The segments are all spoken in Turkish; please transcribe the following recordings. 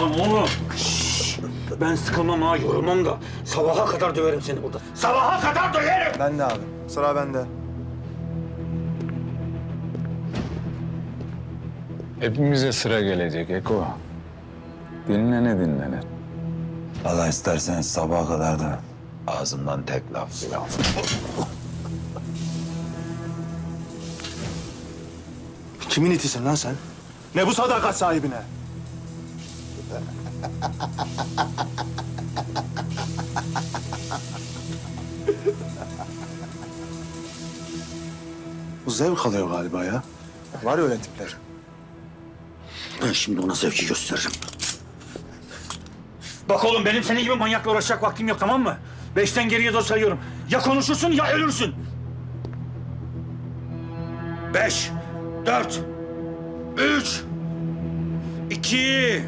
Lan oğlum. Ben sıkılmam ha, yorulmam da. Sabaha kadar döverim seni burada. Sabaha kadar döverim. Ben de abi. Sıra bende. Hepimize sıra gelecek Eko. Dinlene dinlene. Allah istersen sabaha kadar da ağzımdan tek laf bile. Kimin itisin lan sen? Ne bu sadakat sahibine? Bu zevk alıyor galiba ya. Var öyle tipler. Ben şimdi ona zevki gösteririm. Bak oğlum benim senin gibi manyakla uğraşacak vaktim yok tamam mı? Beşten geriye doğru sayıyorum. Ya konuşursun ya ölürsün. Beş, dört, üç, iki...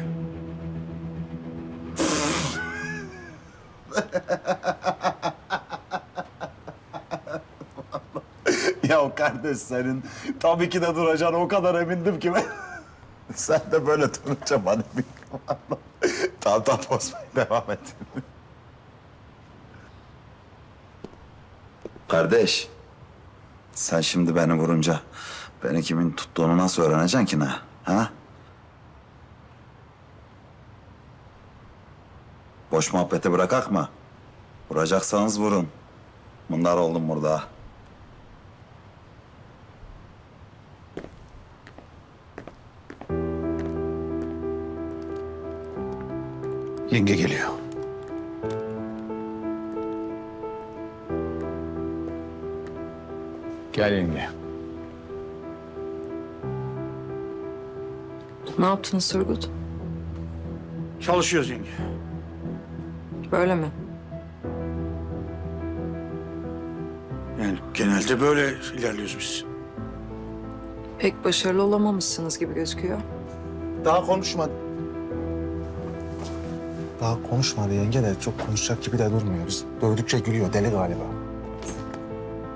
Ya kardeş senin tabii ki de duracaksın o kadar emindim ki ben. Sen de böyle durunca bana bir... tamam tamam bozmayın devam et. Kardeş, sen şimdi beni vurunca beni kimin tuttuğunu nasıl öğreneceksin ki ne? Ha? Boş muhabbeti bırakak mı? Vuracaksanız vurun. Bunlar oldum burada. Yenge geliyor. Gel yenge. Ne yaptınız Turgut? Çalışıyoruz yenge. Böyle mi? Yani genelde böyle ilerliyoruz biz. Pek başarılı olamamışsınız gibi gözüküyor. Daha konuşma. Daha konuşmadı yenge de çok konuşacak gibi de durmuyor. Biz dövdükçe gülüyor. Deli galiba.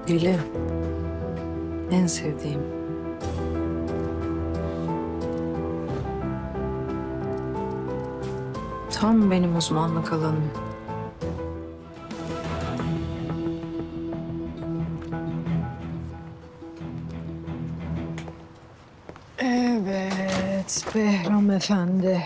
Deli. En sevdiğim. Tam benim uzmanlık alanım. Behram Efendi.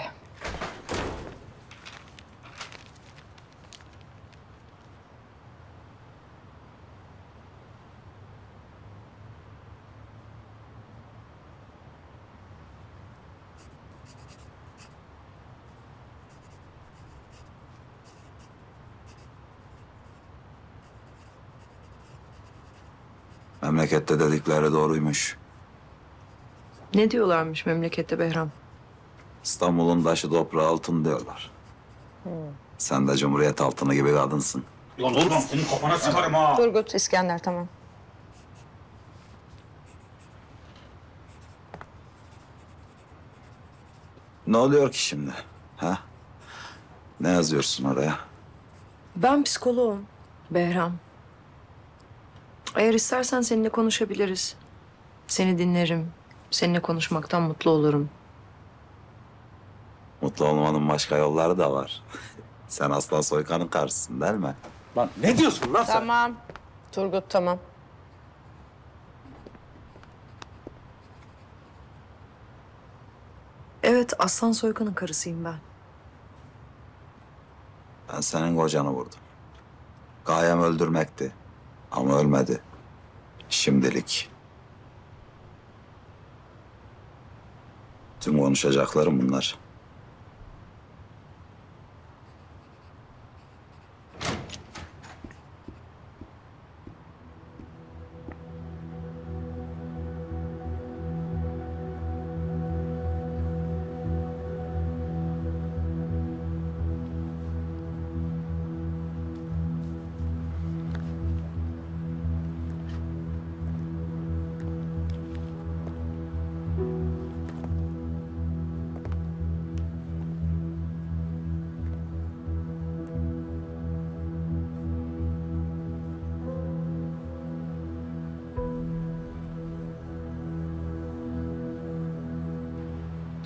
Memlekette dedikleri doğruymuş. Ne diyorlarmış memlekette Behram? İstanbul'un taşı toprağı altın diyorlar. Sen de Cumhuriyet altını gibi kadınsın. Lan oğlum senin kafana sıkarım ha. Turgut, İskender tamam. Ne oluyor ki şimdi? Ha? Ne yazıyorsun oraya? Ben psikoloğum. Behram. Eğer istersen seninle konuşabiliriz. Seni dinlerim. Seninle konuşmaktan mutlu olurum. Mutlu olmanın başka yolları da var. Sen Aslan Soykan'ın karşısın değil mi? Lan ne diyorsun lan sen? Tamam. Turgut tamam. Evet, Aslan Soykan'ın karısıyım ben. Ben senin kocanı vurdum. Gayem öldürmekti. Ama ölmedi. Şimdilik. Tüm konuşacaklarım bunlar.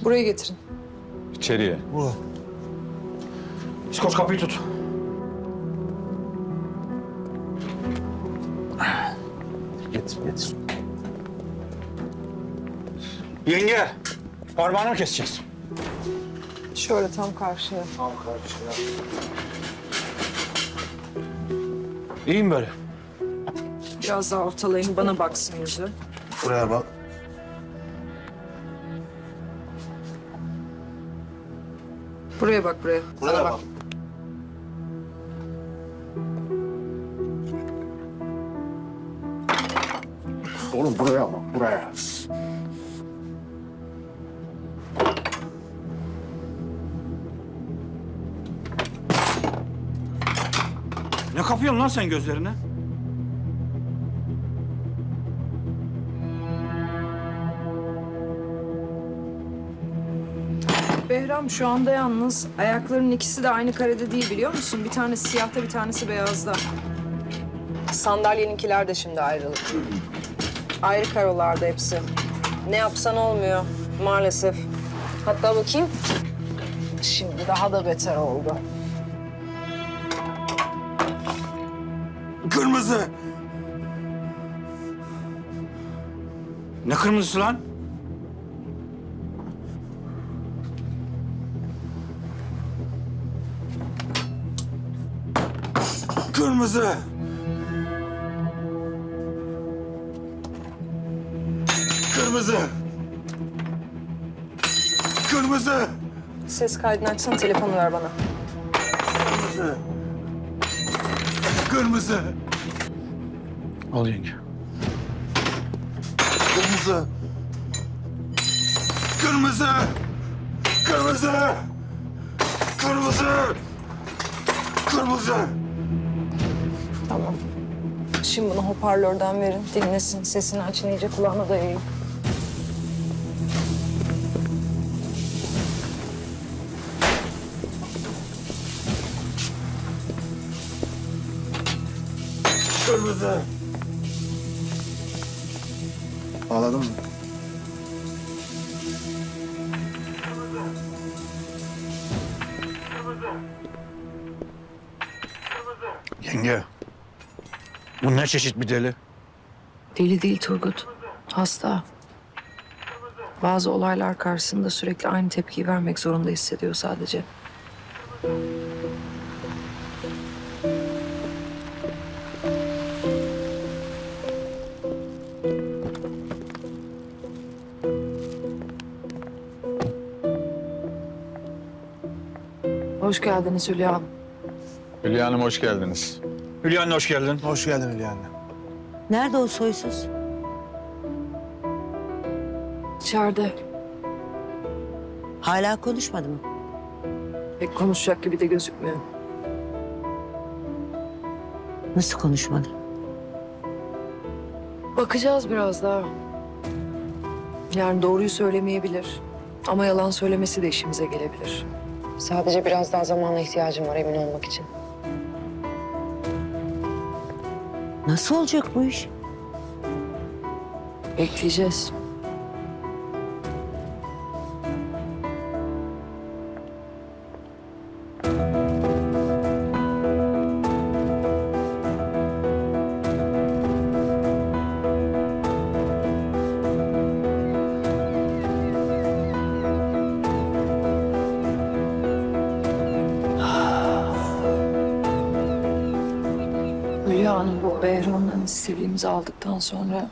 Buraya getirin. İçeriye. Bu. İskoç kapıyı tut. Getir, getir. Yenge, parmağını mı keseceğiz? Şöyle tam karşıya. İyiyim böyle. Biraz daha ortalayın bana baksın yüzü. Buraya bak. Buraya bak buraya. Buraya bak. Oğlum buraya bak, buraya. Ne kapıyorsun lan sen gözlerine? Behram şu anda yalnız. Ayaklarının ikisi de aynı karede değil biliyor musun? Bir tanesi siyahta bir tanesi beyazda. Sandalyeninkiler de şimdi ayrılık. Ayrı karolarda hepsi. Ne yapsan olmuyor maalesef. Hatta bakayım. Şimdi daha da beter oldu. Kırmızı. Ne kırmızısı lan? Kırmızı. Kırmızı. Kırmızı. Ses kaydını açsana telefonu ver bana. Kırmızı. Al yenge. Kırmızı. Kırmızı. Kırmızı. Kırmızı. Kırmızı. Tamam. Şimdi bunu hoparlörden verin. Dinlesin. Sesini açın iyice kulağına dayayın. Kırmızı. Ağladın mı? Yenge. Bu ne çeşit bir deli? Deli değil Turgut. Hasta. Bazı olaylar karşısında sürekli aynı tepkiyi vermek zorunda hissediyor sadece. Hoş geldiniz Hülya Hanım. Hülya Hanım hoş geldiniz. Hülya anne hoş geldin. Hoş geldin Hülya anne. Nerede o soysuz? İçeride. Hala konuşmadı mı? Pek konuşacak gibi de gözükmüyor. Nasıl konuşmadı? Bakacağız biraz daha. Yani doğruyu söylemeyebilir. Ama yalan söylemesi de işimize gelebilir. Sadece biraz daha zamana ihtiyacım var emin olmak için. Nasıl olacak bu iş? Bekleyeceğiz. Behram'dan istediğimizi aldıktan sonra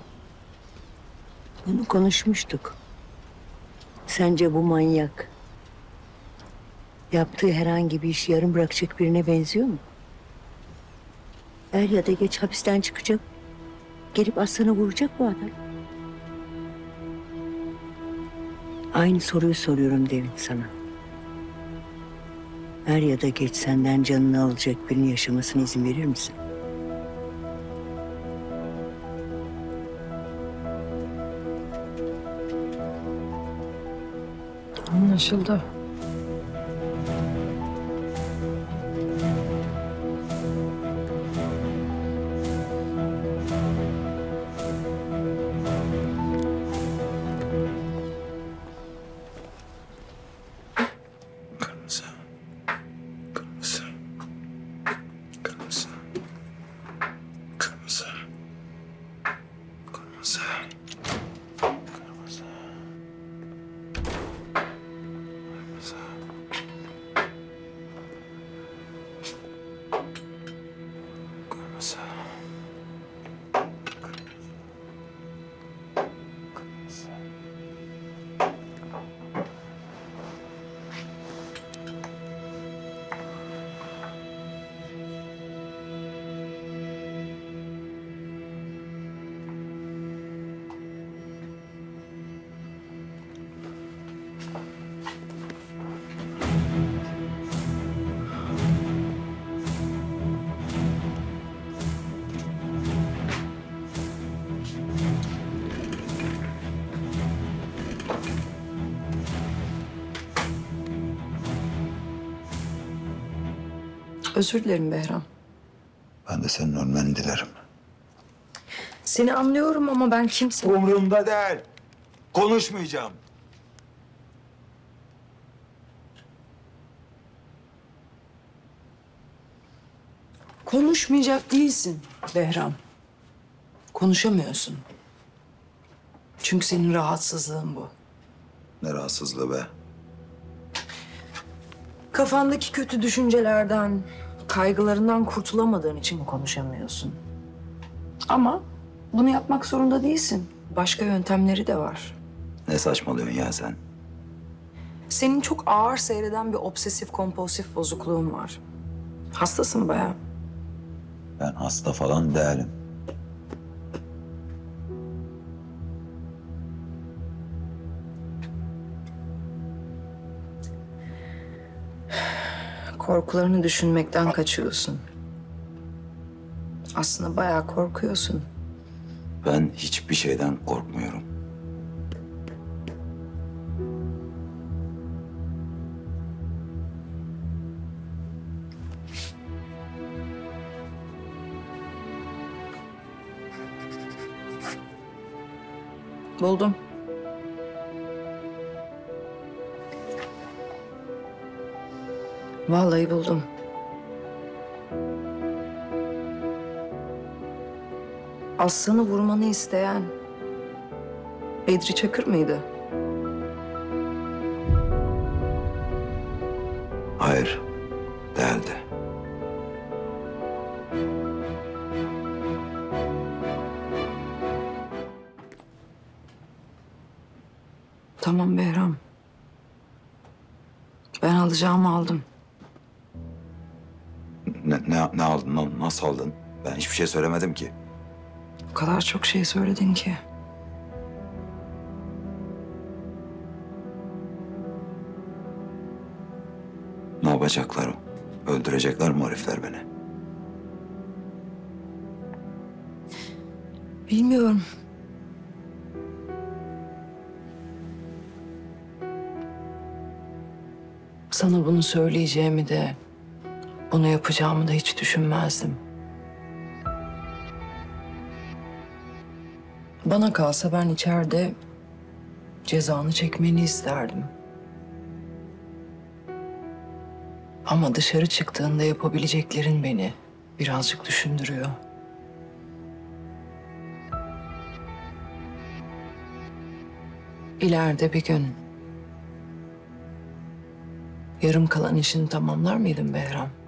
Bunu konuşmuştuk. Sence bu manyak yaptığı herhangi bir işi yarım bırakacak birine benziyor mu? Er ya da geç hapisten çıkacak. Gelip aslanı vuracak bu adam. Aynı soruyu soruyorum Devin sana. Er ya da geç senden canını alacak birinin yaşamasına izin verir misin? Anlaşıldı. Özür dilerim Behram. Ben de senin ölmeni dilerim. Seni anlıyorum ama ben kimse... Umurumda değil. Konuşmayacağım. Konuşmayacak değilsin Behram. Konuşamıyorsun. Çünkü senin rahatsızlığın bu. Ne rahatsızlığı be. Kafandaki kötü düşüncelerden, kaygılarından kurtulamadığın için konuşamıyorsun. Ama bunu yapmak zorunda değilsin. Başka yöntemleri de var. Ne saçmalıyorsun ya sen? Senin çok ağır seyreden bir obsesif kompulsif bozukluğun var. Hastasın bayağı. Ben hasta falan değilim. Korkularını düşünmekten kaçıyorsun. Aslında bayağı korkuyorsun. Ben hiçbir şeyden korkmuyorum. Buldum. Vallahi buldum. Aslanı vurmanı isteyen Bedri Çakır mıydı? Hayır, değildi. Tamam Behram. Ben alacağımı aldım. Ne, ne, aldın, lan? nasıl aldın? Ben hiçbir şey söylemedim ki. O kadar çok şey söyledin ki. Ne yapacaklar o? Öldürecekler mi herifler beni? Bilmiyorum. Sana bunu söyleyeceğimi de, bunu yapacağımı da hiç düşünmezdim. Bana kalsa ben içeride cezanı çekmeni isterdim. Ama dışarı çıktığında yapabileceklerin beni birazcık düşündürüyor. İleride bir gün yarım kalan işini tamamlar mıydın Behram?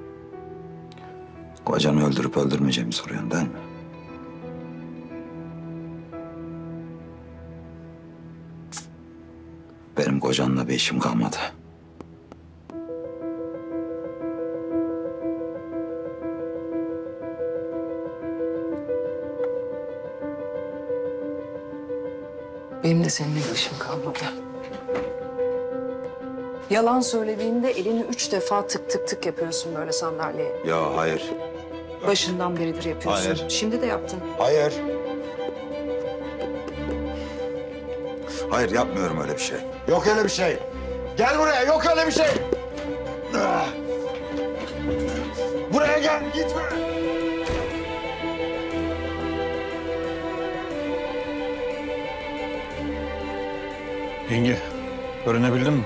Kocanı öldürüp öldürmeyeceğimi soruyorsun değil mi? Benim kocanla bir işim kalmadı. Benim de seninle bir işim kalmadı. Yalan söylediğinde elini üç defa tık tık tık yapıyorsun böyle sandalyeye. Ya hayır. Başından beridir yapıyorsun. Hayır. Şimdi de yaptın. Hayır. Hayır yapmıyorum öyle bir şey. Yok öyle bir şey. Gel buraya yok öyle bir şey. Buraya gel gitme. Yenge, öğrenebildin mi?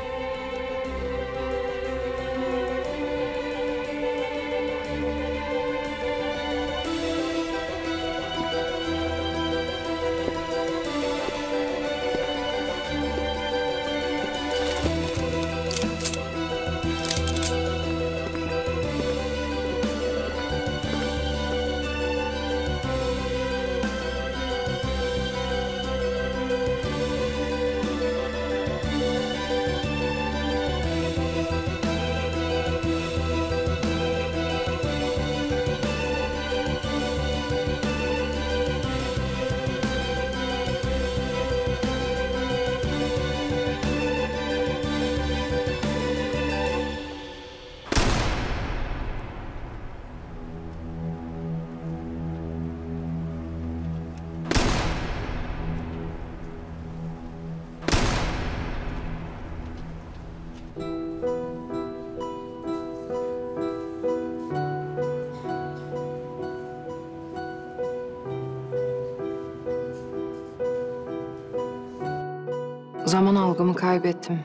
Zaman algımı kaybettim.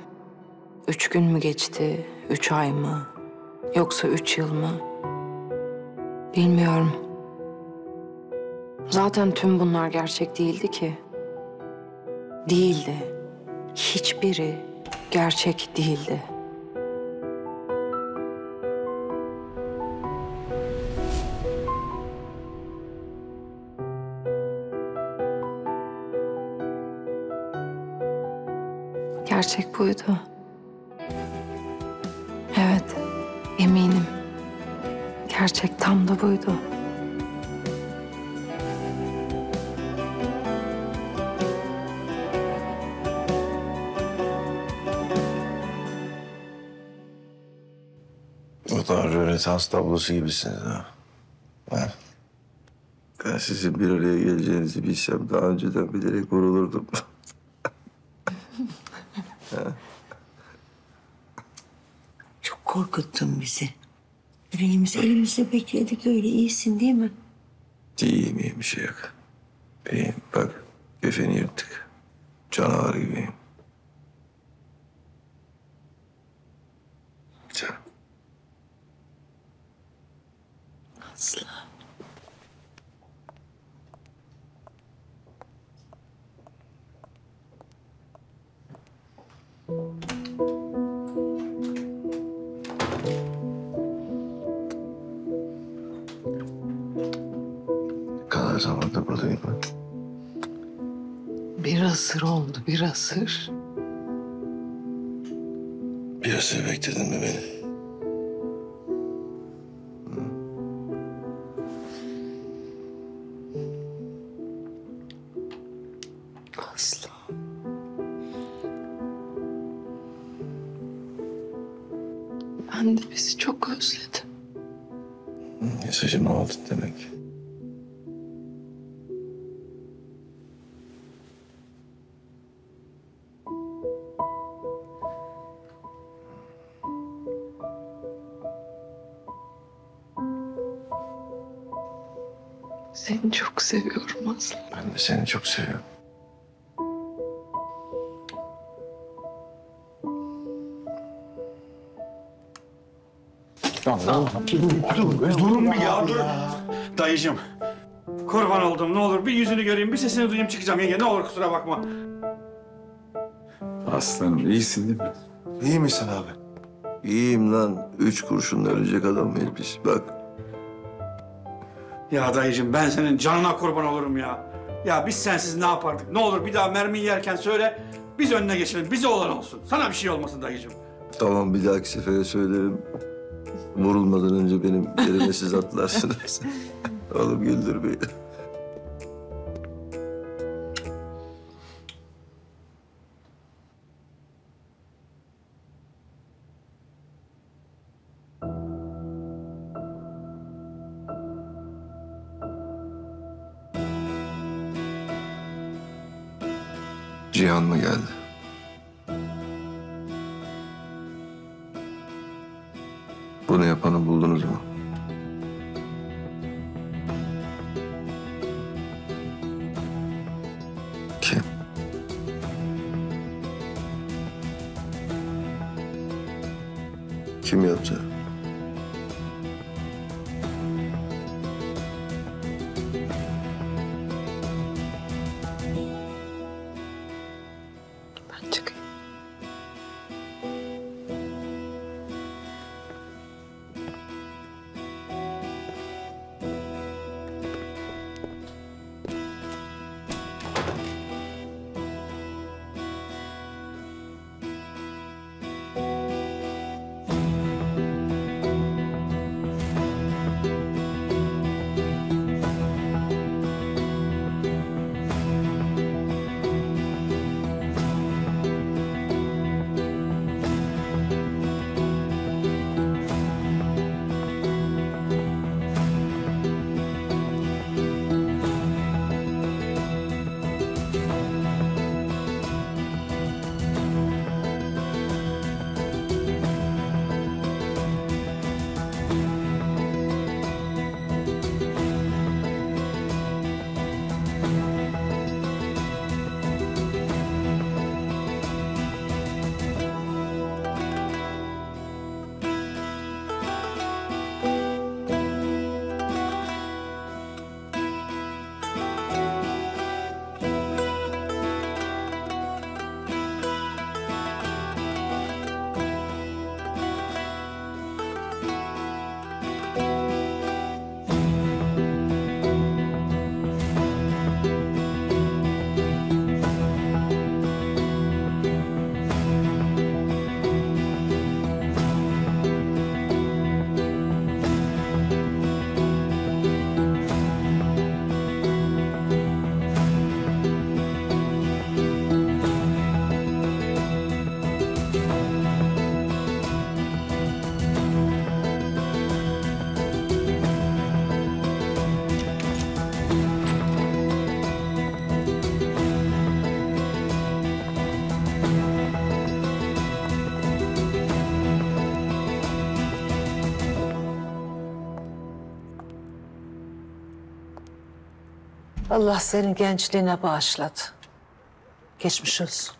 Üç gün mü geçti, üç ay mı? Yoksa üç yıl mı? Bilmiyorum. Zaten tüm bunlar gerçek değildi ki. Değildi. Hiçbiri gerçek değildi. Buydu. Evet, eminim. Gerçek tam da buydu. O da Rönesans tablosu gibisiniz ha. Ha? Ben sizin bir araya geleceğinizi bilsem daha önceden bilerek vurulurdum. Çok korkuttun bizi. Yüreğimizi elimizde bekledik öyle iyisin değil mi? İyiyim iyiyim bir şey yok. İyiyim bak kefeni yırttık. Canavar gibiyim. Bir asır. Bir asır bekledin mi beni? Aslı. Ben de bizi çok özledim. Mesajımı aldın demek. Çok seviyorum Aslı. Ben de seni çok seviyorum. Durun bir ya dur. Dayıcığım. Kurban oldum ne olur bir yüzünü göreyim bir sesini duyayım çıkacağım yenge ne olur kusura bakma. Aslanım iyisin değil mi? İyi misin abi? İyiyim lan. Üç kurşunla ölecek adam mıyız biz? Bak Ya dayıcığım ben senin canına kurban olurum ya. Ya biz sensiz ne yapardık? Ne olur bir daha mermi yerken söyle. Biz önüne geçelim. Bize olan olsun. Sana bir şey olmasın dayıcığım. tamam bir dahaki sefere söylerim. Vurulmadan önce benim yerime siz atlarsınız. Oğlum güldür beni. Cihan mı geldi? Allah senin gençliğine bağışladı. Geçmiş olsun.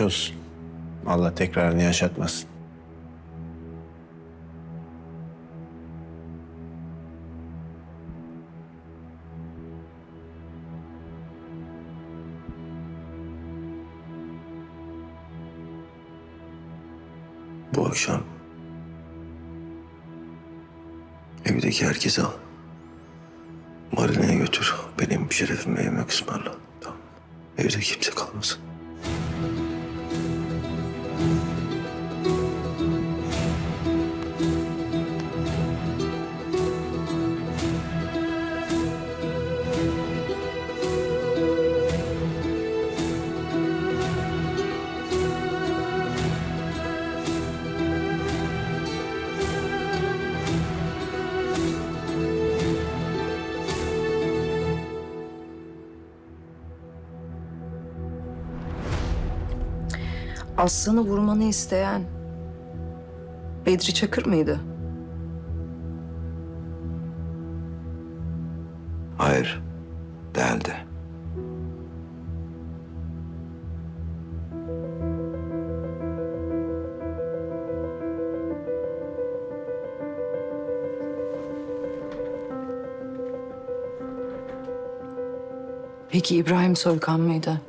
Olsun. Allah tekrarını yaşatmasın. Bu akşam evdeki herkesi al. Marina'ya götür. Benim şerefime yemek ısmarla. Tamam. Evde kimse kalmasın. Aslan'ı vurmanı isteyen Bedri Çakır mıydı? Hayır. Değildi. Peki İbrahim Soykan mıydı?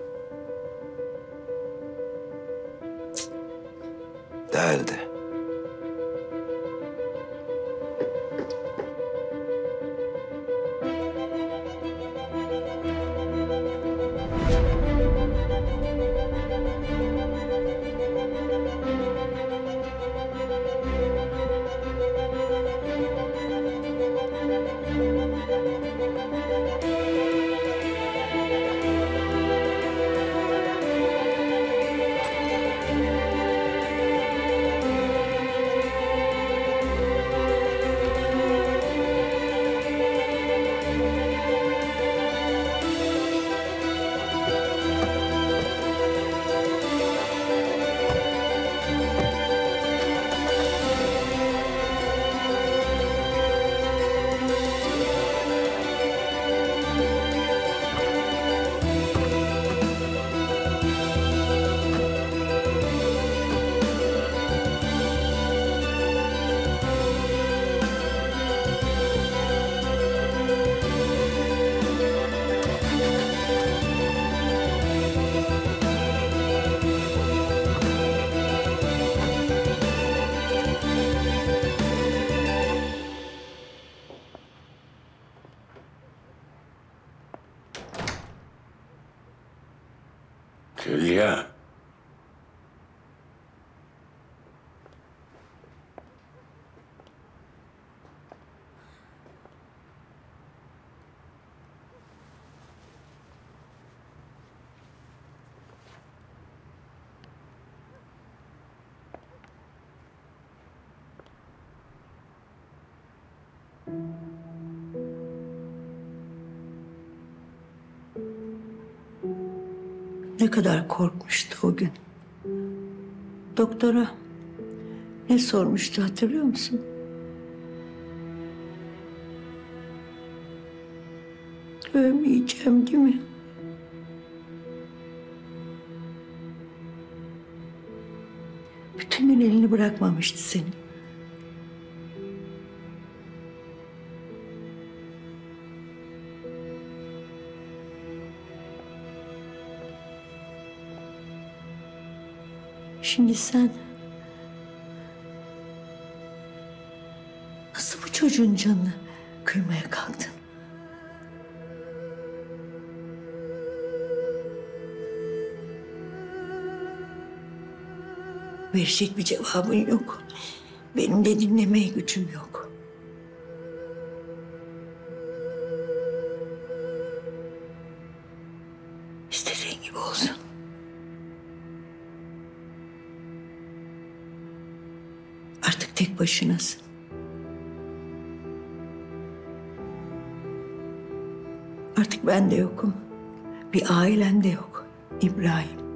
Ne kadar korkmuştu o gün. Doktora ne sormuştu hatırlıyor musun? Ölmeyeceğim değil mi? Bütün gün elini bırakmamıştı senin. Şimdi sen... Nasıl bu çocuğun canını kıymaya kalktın? Verecek bir cevabın yok. Benim de dinlemeye gücüm yok. Tek başınasın. Artık ben de yokum. Bir ailen de yok. İbrahim.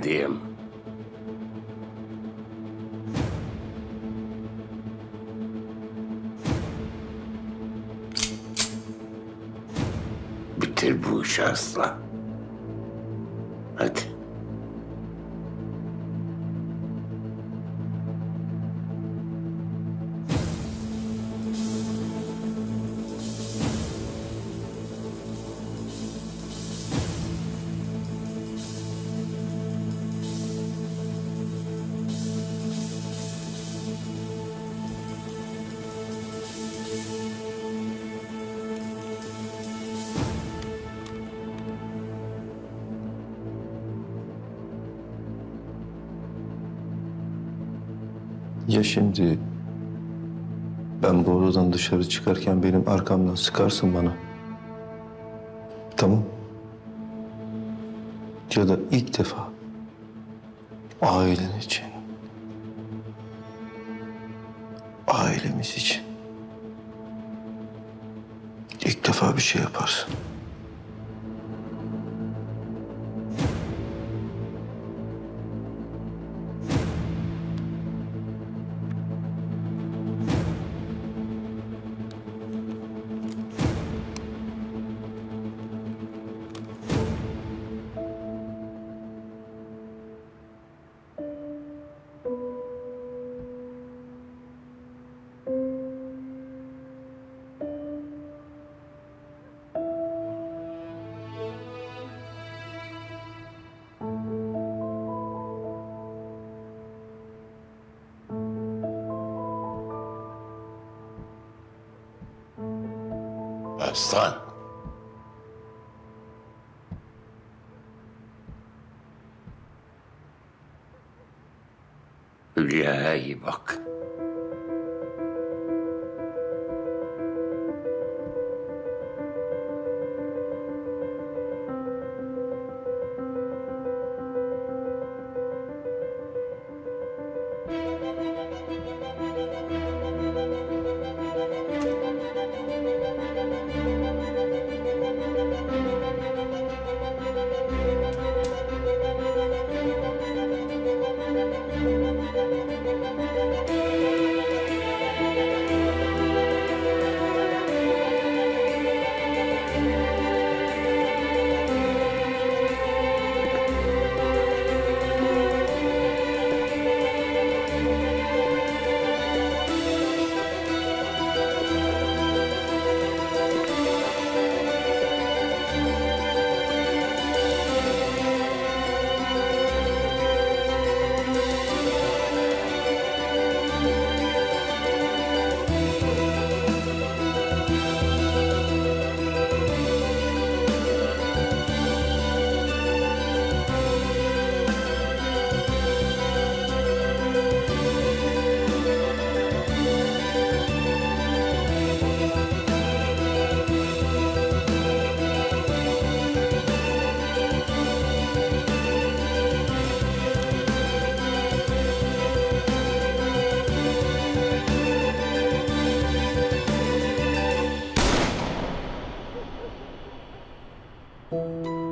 Hediyem. Bitir bu işi asla. Hadi. Ya şimdi ben bu odadan dışarı çıkarken benim arkamdan sıkarsın bana. Tamam. Ya da ilk defa ailen için, ailemiz için ilk defa bir şey yaparsın. Aslan. Hülya'ya iyi bak. Música